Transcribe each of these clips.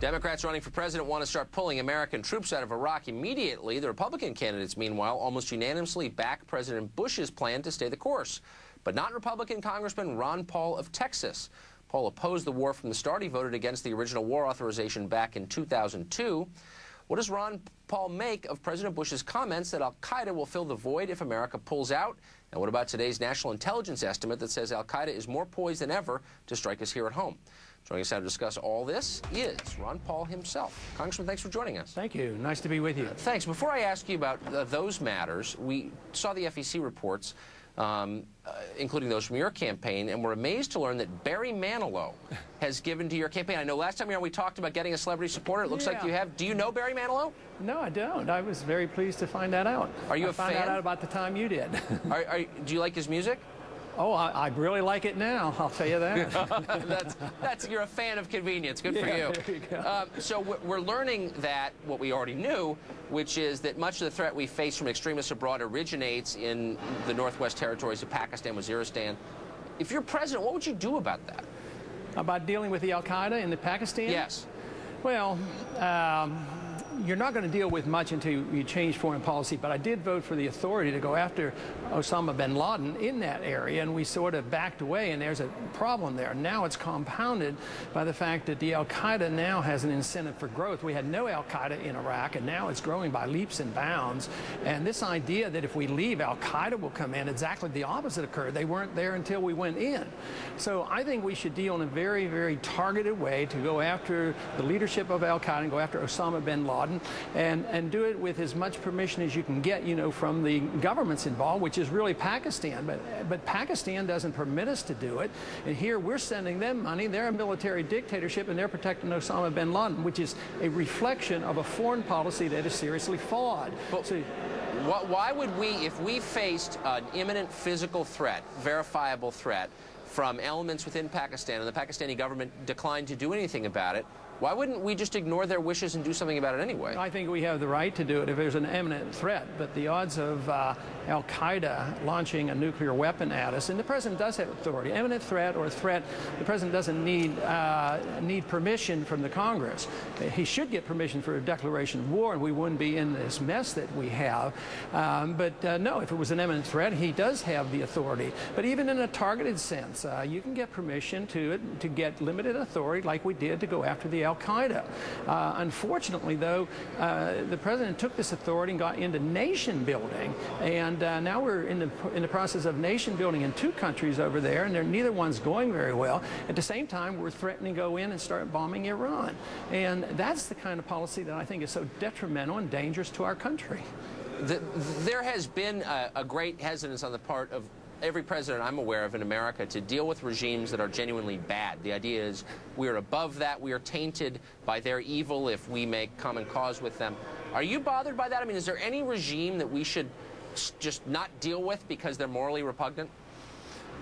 Democrats running for president want to start pulling American troops out of Iraq immediately. The Republican candidates, meanwhile, almost unanimously back President Bush's plan to stay the course. But not Republican Congressman Ron Paul of Texas. Paul opposed the war from the start. He voted against the original war authorization back in 2002. What does Ron Paul make of President Bush's comments that al-Qaeda will fill the void if America pulls out? And what about today's national intelligence estimate that says al-Qaeda is more poised than ever to strike us here at home? Joining us now to discuss all this is Ron Paul himself. Congressman, thanks for joining us. Thank you. Nice to be with you. Uh, thanks. Before I ask you about uh, those matters, we saw the FEC reports, um, uh, including those from your campaign, and we're amazed to learn that Barry Manilow has given to your campaign. I know last time we talked about getting a celebrity supporter. It looks yeah. like you have. Do you know Barry Manilow? No, I don't. I was very pleased to find that out. Are you I a found fan? out about the time you did. are, are, do you like his music? Oh, I, I, really like it now. I'll tell you that. that's, that's you're a fan of convenience. Good yeah, for you. There you go. Um, so we're learning that what we already knew, which is that much of the threat we face from extremists abroad originates in the Northwest Territories of Pakistan, Waziristan. If you're president, what would you do about that? About dealing with the Al Qaeda in the Pakistan? Yes. Well. Um, you're not going to deal with much until you change foreign policy, but I did vote for the authority to go after Osama bin Laden in that area, and we sort of backed away, and there's a problem there. Now it's compounded by the fact that the al-Qaeda now has an incentive for growth. We had no al-Qaeda in Iraq, and now it's growing by leaps and bounds. And this idea that if we leave, al-Qaeda will come in, exactly the opposite occurred. They weren't there until we went in. So I think we should deal in a very, very targeted way to go after the leadership of al-Qaeda and go after Osama bin Laden and, and do it with as much permission as you can get, you know, from the governments involved, which is really Pakistan. But, but Pakistan doesn't permit us to do it. And here we're sending them money. They're a military dictatorship, and they're protecting Osama bin Laden, which is a reflection of a foreign policy that is seriously flawed. But so, why would we, if we faced an imminent physical threat, verifiable threat, from elements within Pakistan, and the Pakistani government declined to do anything about it, why wouldn't we just ignore their wishes and do something about it anyway? I think we have the right to do it if there's an imminent threat, but the odds of uh, Al Qaeda launching a nuclear weapon at us, and the president does have authority, imminent threat or threat, the president doesn't need uh, need permission from the Congress. He should get permission for a declaration of war, and we wouldn't be in this mess that we have. Um, but uh, no, if it was an imminent threat, he does have the authority. But even in a targeted sense, uh, you can get permission to to get limited authority, like we did to go after the Al Qaeda. Uh, unfortunately, though, uh, the president took this authority and got into nation building, and uh, now we're in the in the process of nation building in two countries over there, and they're, neither one's going very well. At the same time, we're threatening to go in and start bombing Iran, and that's the kind of policy that I think is so detrimental and dangerous to our country. The, there has been a, a great hesitance on the part of every president I'm aware of in America to deal with regimes that are genuinely bad. The idea is we are above that. We are tainted by their evil if we make common cause with them. Are you bothered by that? I mean, is there any regime that we should just not deal with because they're morally repugnant?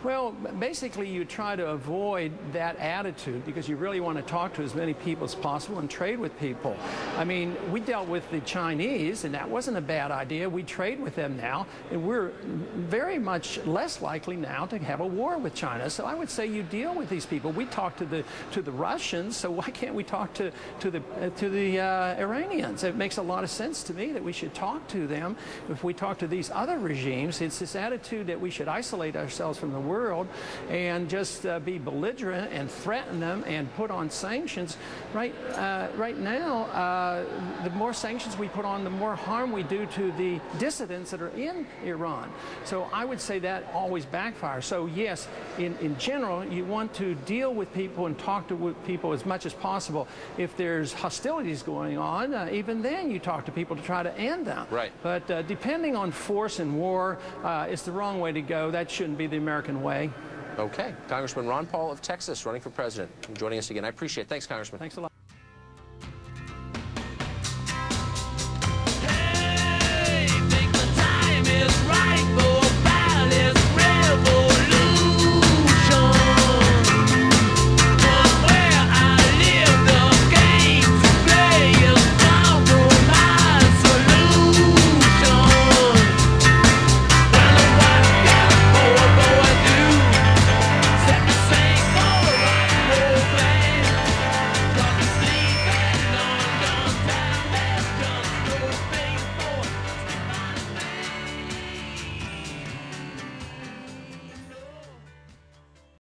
Well, basically, you try to avoid that attitude because you really want to talk to as many people as possible and trade with people. I mean, we dealt with the Chinese, and that wasn't a bad idea. We trade with them now, and we're very much less likely now to have a war with China. So I would say you deal with these people. We talk to the to the Russians, so why can't we talk to to the uh, to the uh, Iranians? It makes a lot of sense to me that we should talk to them. If we talk to these other regimes, it's this attitude that we should isolate ourselves from the world and just uh, be belligerent and threaten them and put on sanctions. Right, uh, right now, uh, the more sanctions we put on, the more harm we do to the dissidents that are in Iran. So I would say that always backfires. So yes, in, in general, you want to deal with people and talk to people as much as possible. If there's hostilities going on, uh, even then you talk to people to try to end them. Right. But uh, depending on force and war, uh, it's the wrong way to go. That shouldn't be the American way. Okay. Congressman Ron Paul of Texas running for president joining us again. I appreciate it. Thanks, Congressman. Thanks a lot.